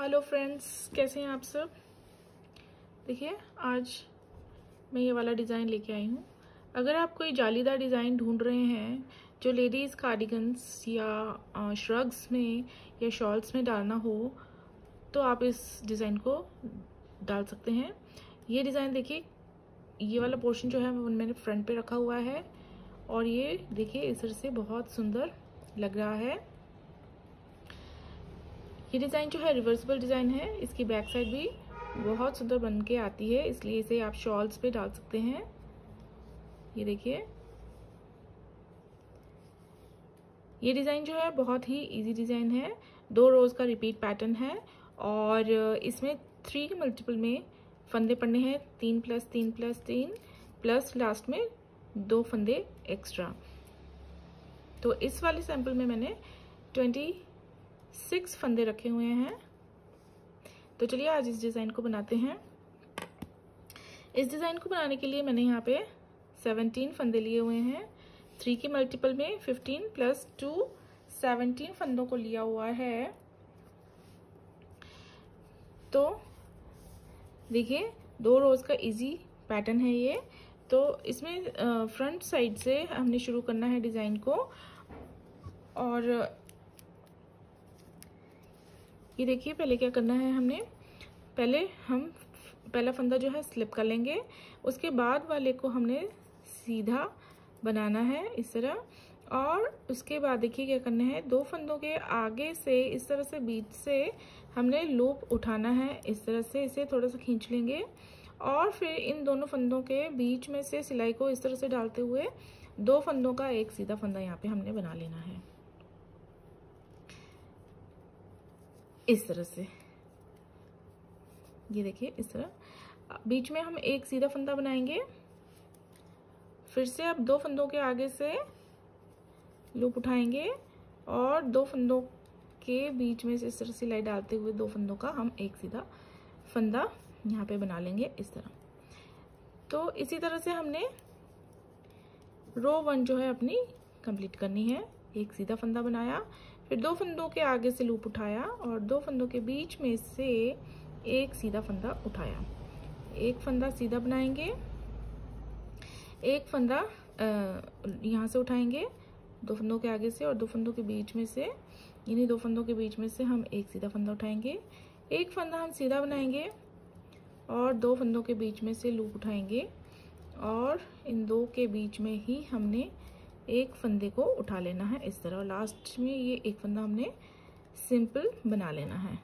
Hello friends, कैसे हैं आप सब? देखिए, आज मैं ये वाला डिज़ाइन लेके आई हूँ। अगर आप कोई जालीदार डिज़ाइन ढूंढ रहे हैं, जो लेडीज़ कार्डिगन्स या श्रग्स में या शॉल्स में डालना हो तो आप इस डिज़ाइन को डाल सकते हैं। ये डिज़ाइन देखिए, ये वाला पोर्शन जो है मैंने फ्रंट पे रखा हुआ है और ये देखिए इस से बहुत सुंदर लग रहा है। ये डिज़ाइन जो है रिवर्सिबल डिज़ाइन है। इसकी बैक साइड भी बहुत सुंदर बन के आती है, इसलिए इसे आप शॉल्स पे डाल सकते हैं। ये देखिए। ये डिज़ाइन जो है, बहुत ही इजी डिज़ाइन है। दो रोज़ का रिपीट पैटर्न है और इसमें थ्री के मल्टीपल में फंदे पड़ने हैं। तीन प्लस तीन प्लस तीन प्लस लास्ट में दो फंदे एक्स्ट्रा तो इस वाले सैंपल में मैंने ट्वेंटी सिक्स फंदे रखे हुए हैं। तो चलिए आज इस डिज़ाइन को बनाते हैं। इस डिज़ाइन को बनाने के लिए मैंने यहाँ पे सेवनटीन फंदे लिए हुए हैं। थ्री के मल्टीपल में फिफ्टीन प्लस टू सेवनटीन फंदों को लिया हुआ है। तो देखिए, दो रोज़ का इजी पैटर्न है ये। तो इसमें फ्रंट साइड से हमने शुरू करना है डिज़ाइन को। और ये देखिए, पहले क्या करना है हमने, पहले हम, पहला फंदा जो है स्लिप कर लेंगे। उसके बाद वाले को हमने सीधा बनाना है इस तरह। और उसके बाद देखिए क्या करना है, दो फंदों के आगे से, इस तरह से बीच से हमने लूप उठाना है। इस तरह से इसे थोड़ा सा खींच लेंगे। और फिर इन दोनों फंदों के बीच में से सिलाई को इस तरह से डालते हुए दो फंदों का एक सीधा फंदा यहाँ पे हमने बना लेना है। इस तरह से। ये देखिए, इस तरह। बीच में हम एक सीधा फंदा बनाएँगे। फिर से अब दो फंदों के आगे से लूप उठाएँगे और दो फंदों के बीच में से इस तरह सिलाई डालते हुए दो फंदों का हम एक सीधा फंदा यहाँ पे बना लेंगे इस तरह। तो इसी तरह से हमने रो वन जो है अपनी कंप्लीट करनी है। एक सीधा फंदा बनाया फिर दो फंदों के आगे से लूप उठाया और दो फंदों के बीच में से एक सीधा फंदा उठाया। एक फंदा सीधा बनाएँगे, एक फंदा यहाँ से उठाएँगे दो फंदों के आगे से और दो फंदों के बीच में से, इन्हीं दो फंदों के बीच में से हम एक सीधा फंदा उठाएँगे। एक फंदा हम सीधा बनाएँगे और दो फंदों के बीच में से लूप उठाएँगे और इन दो के बीच में ही हमने एक फंदे को उठा लेना है इस तरह। और लास्ट में ये एक फंदा हमने सिंपल बना लेना है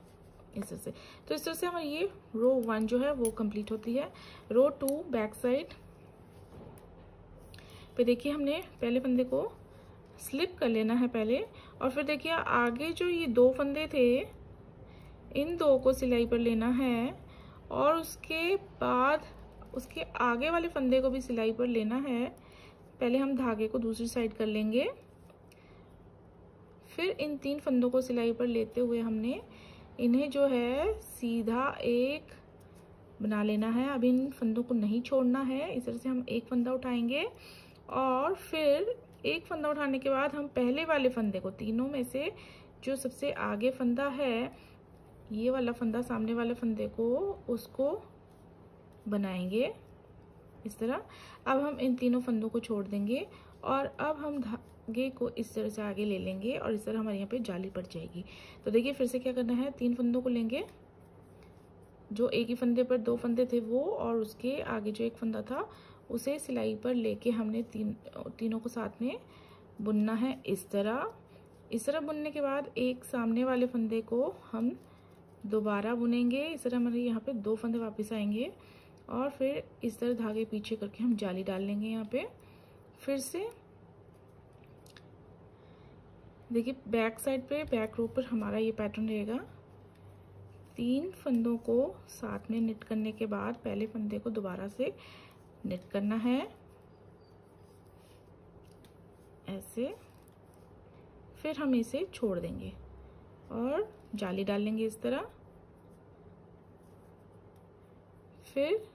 इस तरह से। तो इस तरह से हमारी ये रो वन जो है वो कंप्लीट होती है। रो टू बैक साइड पे देखिए हमने पहले फंदे को स्लिप कर लेना है पहले। और फिर देखिए आगे जो ये दो फंदे थे, इन दो को सिलाई पर लेना है। और उसके बाद उसके आगे वाले फंदे को भी सिलाई पर लेना है। पहले हम धागे को दूसरी साइड कर लेंगे। फिर इन तीन फंदों को सिलाई पर लेते हुए हमने इन्हें जो है सीधा एक बना लेना है। अब इन फंदों को नहीं छोड़ना है। इस तरह से हम एक फंदा उठाएँगे और फिर एक फंदा उठाने के बाद हम पहले वाले फंदे को, तीनों में से जो सबसे आगे फंदा है, ये वाला फंदा सामने वाले फंदे को, उसको बनाएँगे। इस तरह। अब हम इन तीनों फंदों को छोड़ देंगे और अब हम धागे को इस तरह से आगे ले लेंगे और इस तरह हमारे यहाँ पे जाली पड़ जाएगी। तो देखिए, फिर से क्या करना है? तीन फंदों को लेंगे। जो एक ही फंदे पर दो फंदे थे वो, और उसके आगे जो एक फंदा था, उसे सिलाई पर लेके हमने तीन, तीनों को साथ में बुनना है इस तरह। इस तरह बुनने के बाद एक सामने वाले फंदे को हम दोबारा बुनेंगे। इस तरह हमारे यहाँ पे दो फंदे वापस आएँगे। और फिर इस तरह धागे पीछे करके हम जाली डाल लेंगे यहाँ पे। फिर से देखिए बैक साइड पे बैक रो पर हमारा ये पैटर्न रहेगा। तीन फंदों को साथ में निट करने के बाद पहले फंदे को दोबारा से निट करना है। ऐसे। फिर हम इसे छोड़ देंगे और जाली डाल लेंगे इस तरह। फिर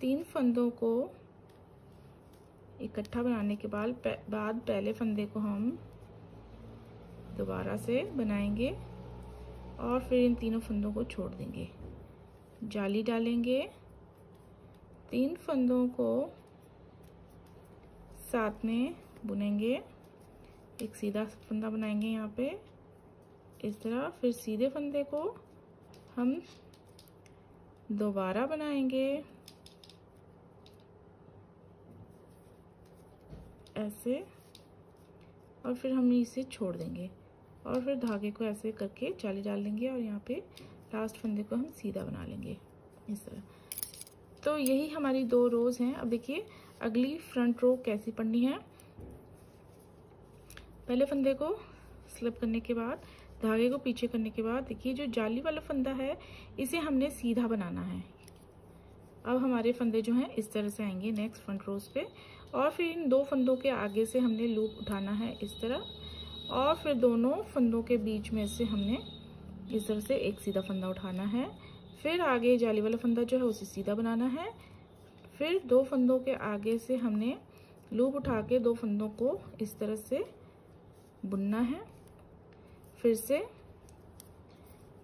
तीन फंदों को इकट्ठा बनाने के बाद बाद पहले फंदे को हम दोबारा से बनाएँगे और फिर इन तीनों फंदों को छोड़ देंगे। जाली डालेंगे। तीन फंदों को साथ में बुनेंगे। एक सीधा फंदा बनाएँगे यहाँ पे। इस तरह फिर सीधे फंदे को हम दोबारा बनाएँगे। ऐसे, और फिर हम इसे छोड़ देंगे। और फिर धागे को ऐसे करके जाली डाल देंगे और यहाँ पे लास्ट फंदे को हम सीधा बना लेंगे, इस तरह। तो यही हमारी दो रोज़ हैं। अब देखिए, अगली फ्रंट रो कैसी पड़नी है। पहले फंदे को स्लिप करने के बाद, धागे को पीछे करने के बाद, देखिए, जो जाली वाला फंदा है, इसे हमने सीधा बनाना है। अब हमारे फंदे जो हैं, इस तरह से आएँगे नेक्स्ट फ्रंट रोज पे। और फिर इन दो फंदों के आगे से हमने लूप उठाना है इस तरह। और फिर दोनों फंदों के बीच में से हमने इस तरह से एक सीधा फंदा उठाना है। फिर आगे जाली वाला फंदा जो है, उसे सीधा बनाना है। फिर दो फंदों के आगे से हमने लूप उठा के दो फंदों को इस तरह से बुनना है। फिर से।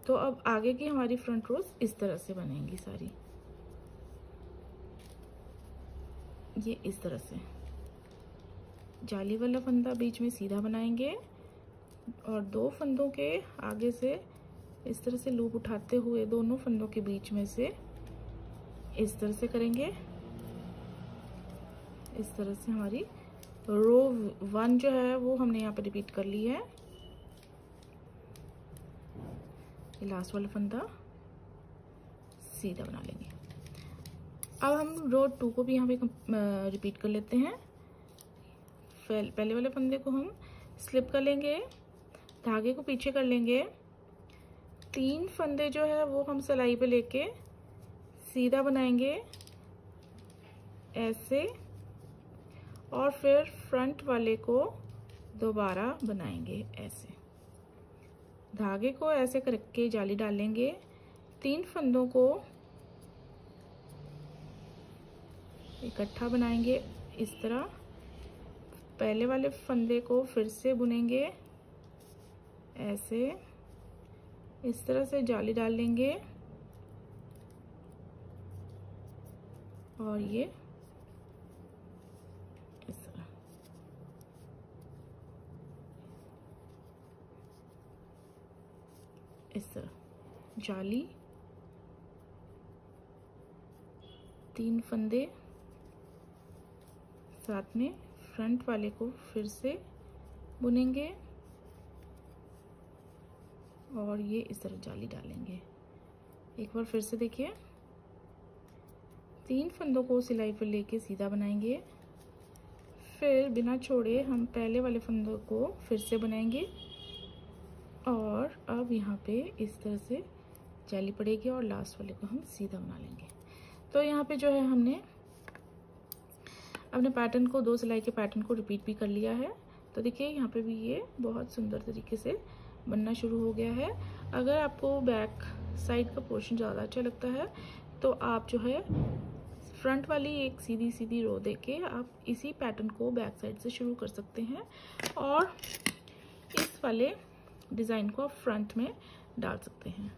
तो अब आगे की हमारी फ्रंट रोज इस तरह से बनेंगी सारी। ये इस तरह से। जाली वाला फंदा बीच में सीधा बनाएँगे और दो फंदों के आगे से इस तरह से लूप उठाते हुए दोनों फंदों के बीच में से इस तरह से करेंगे। इस तरह से हमारी रो वन जो है वो हमने यहाँ पर रिपीट कर ली है। लास्ट वाला फंदा सीधा बना लेंगे। अब हम रो टू को भी यहाँ पे रिपीट कर लेते हैं। पहले वाले फंदे को हम स्लिप कर लेंगे, धागे को पीछे कर लेंगे। तीन फंदे जो है वो हम सिलाई पे लेके सीधा बनाएँगे, ऐसे। और फिर फ्रंट वाले को दोबारा बनाएँगे, ऐसे। धागे को ऐसे करके जाली डालेंगे तीन फंदों को इकट्ठा बनाएँगे इस तरह। पहले वाले फंदे को फिर से बुनेंगे। ऐसे। इस तरह से जाली डाल लेंगे। और ये। इस तरह। इस तरह। जाली। तीन फंदे। साथ में फ्रंट वाले को फिर से बुनेंगे और ये इस तरह जाली डालेंगे। एक बार फिर से देखिए। तीन फंदों को सिलाई पर लेके सीधा बनाएँगे। फिर बिना छोड़े हम पहले वाले फंदों को फिर से बनाएँगे। और अब यहाँ पे इस तरह से जाली पड़ेगी और लास्ट वाले को हम सीधा बना लेंगे। तो यहाँ पे जो है हमने अपने पैटर्न को, दो सिलाई के पैटर्न को रिपीट भी कर लिया है। तो देखिए, यहाँ पे भी ये बहुत सुंदर तरीके से बनना शुरू हो गया है। अगर आपको बैक साइड का पोर्शन ज़्यादा अच्छा लगता है तो आप जो है फ्रंट वाली एक सीधी सीधी रो दे के आप इसी पैटर्न को बैक साइड से शुरू कर सकते हैं। और इस वाले डिज़ाइन को आप फ्रंट में डाल सकते हैं।